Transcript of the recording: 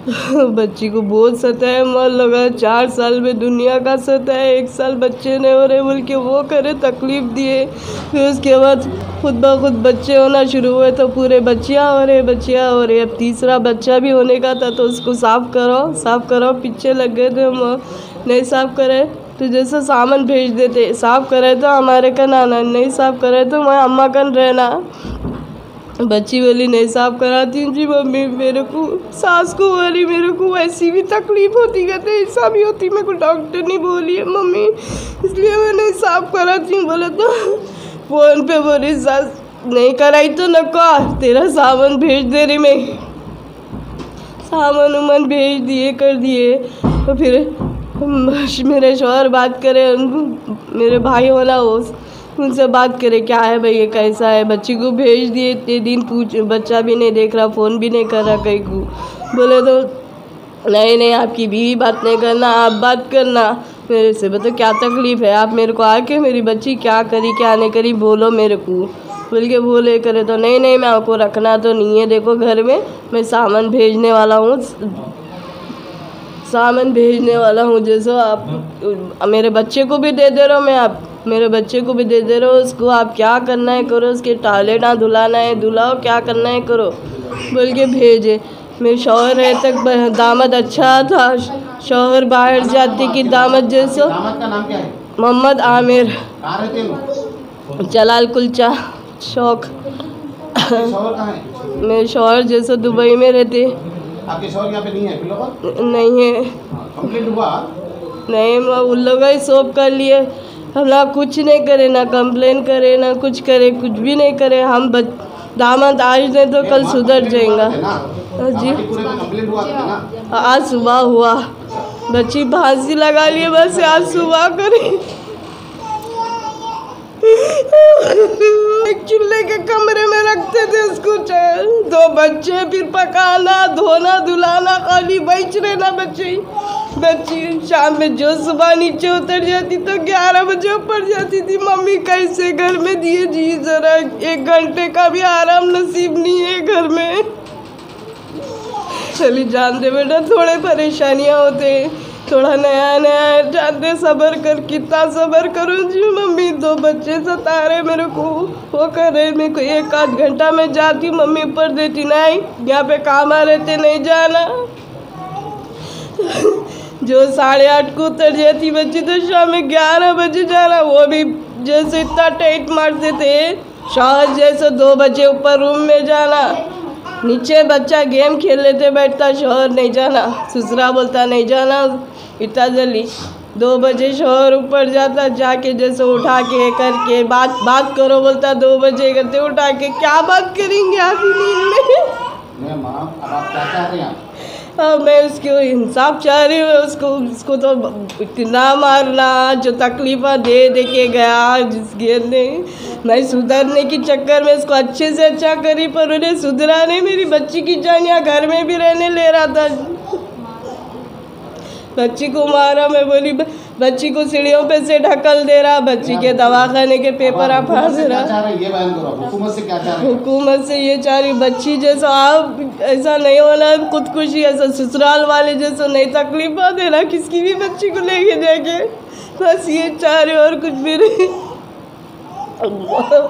बच्ची को बहुत सताया, मन लगा, चार साल में दुनिया का सताया, एक साल बच्चे ने हो रहे बोल के वो करे तकलीफ़ दिए। फिर उसके बाद खुद ब खुद बच्चे होना शुरू हुए तो पूरे बच्चियाँ हो रहे बच्चियाँ हो रही अब तीसरा बच्चा भी होने का था तो उसको साफ़ करो साफ़ करो, पीछे लग गए थे हम नहीं साफ़ करे तो जैसे सामान भेज देते, साफ़ करे तो हमारे कन आना नहीं साफ़ करे तो मैं अम्मा कन रहना। बच्ची वाली नहीं साफ़ कराती हूँ जी मम्मी, मेरे को, सास को बोली मेरे को ऐसी भी तकलीफ़ होती कहते ऐसा भी होती, मेरे को डॉक्टर ने बोली है, मम्मी, इसलिए मैं नहीं साफ़ कराती हूँ, बोले तो फ़ोन पे बोली, सास, नहीं कराई तो नको तेरा सामान भेज दे रही मैं। सामान उमान भेज दिए, कर दिए तो फिर मेरे शोहर बात करे मेरे भाई वाला वो उनसे बात करें, क्या है भाई, ये कैसा है? बच्ची को भेज दिए, इतने दिन पूछ, बच्चा भी नहीं देख रहा, फ़ोन भी नहीं कर रहा कहीं को। बोले तो नहीं नहीं, आपकी बीवी बात नहीं करना, आप बात करना। मेरे से बताओ क्या तकलीफ़ है? आप मेरे को आके मेरी बच्ची क्या करी, क्या नहीं करी, बोलो मेरे को। बोल के बोले, करे तो नहीं नहीं, मैं आपको रखना तो नहीं है। देखो घर में, मैं सामान भेजने वाला हूँ। सामान भेजने वाला हूँ, जैसे आप, मेरे बच्चे को भी दे दे रहा हूँ मैं आप मेरे बच्चे को भी दे दे रहे हो उसको आप क्या करना है करो उसके टॉयलेट ना धुलाना है धुलाओ क्या करना है करो। बोल के भेजे। मेरे शौहर है तक दामद अच्छा था शौहर बाहर जाते कि दामद जैसे। मोहम्मद आमिर। जलाल कुलचा शौक। मेरे शौहर जैसे दुबई में रहते। आपके शौहर यहाँ पे नहीं है? नहीं है। नहीं मैं उन लोग ही सोप कर लिए। हम कुछ नहीं करे, ना कंप्लेन करे, ना कुछ करे, कुछ भी नहीं करे। हम बच, दामाद आज नहीं तो कल सुधर जाएगा। हाँ जी। आज सुबह हुआ। बच्ची फांसी लगा लिए बस, आज सुबह करी। एक चूल्हे के कमरे में रखते थे उसको दो बच्चे फिर पकाना, धोना, धुलाना, खाली बैच रहना बच्चे। बच्ची शाम में जो सुबह नीचे उतर जाती तो ग्यारह बजे ऊपर जाती थी। मम्मी, कैसे घर में दिए जी? जरा एक घंटे का भी आराम नसीब नहीं है घर में। चली जानते बेटा, थोड़े परेशानियाँ होते थोड़ा नया नया जानते, सबर कर, कितना सबर करो जी मम्मी? दो बच्चे सता रहे मेरे को। वो कर रहे, मेरे को एक आध घंटा में जाती, मम्मी ऊपर देती, नहीं, यहाँ पे काम आ रहे थे, नहीं जाना। जो साढ़े आठ को उतर जाती बच्ची तो शाम में ग्यारह बजे जाना वो भी जैसे इतना टाइट मारते थे। शाह जैसे दो बजे ऊपर रूम में जाना। नीचे बच्चा गेम खेल लेते बैठता शोहर नहीं जाना। ससुरा बोलता, नहीं जाना, इतना जल्दी। दो बजे शोहर ऊपर जाता, जाके जैसे उठा के करके बात बात करो बोलता, दो बजे करते उठा के। क्या बात करेंगे आप अब मैं उसको इंसाफ चाह रही हूँ, उसको उसको तो इतना मारना, जो तकलीफ़ा दे दे के गया, जिस गेर ने मैं सुधरने के चक्कर में उसको अच्छे से अच्छा करी, पर उन्हें सुधरा नहीं, मेरी बच्ची की जान यहाँ घर में भी रहने ले रहा था। बच्ची को मारा मैं बोली बच्ची को सीढ़ियों पे से ढकल दे रहा बच्ची के दवाखाने के पेपर आप फांस रहा। हुकूमत से ये चाह रही बच्ची जैसा आप ऐसा नहीं होना खुदकुशी ऐसा ससुराल वाले जैसा नहीं तकलीफ़ देना किसकी भी बच्ची को लेके जाके। बस ये चाह रही और कुछ भी नहीं। अल्लाह।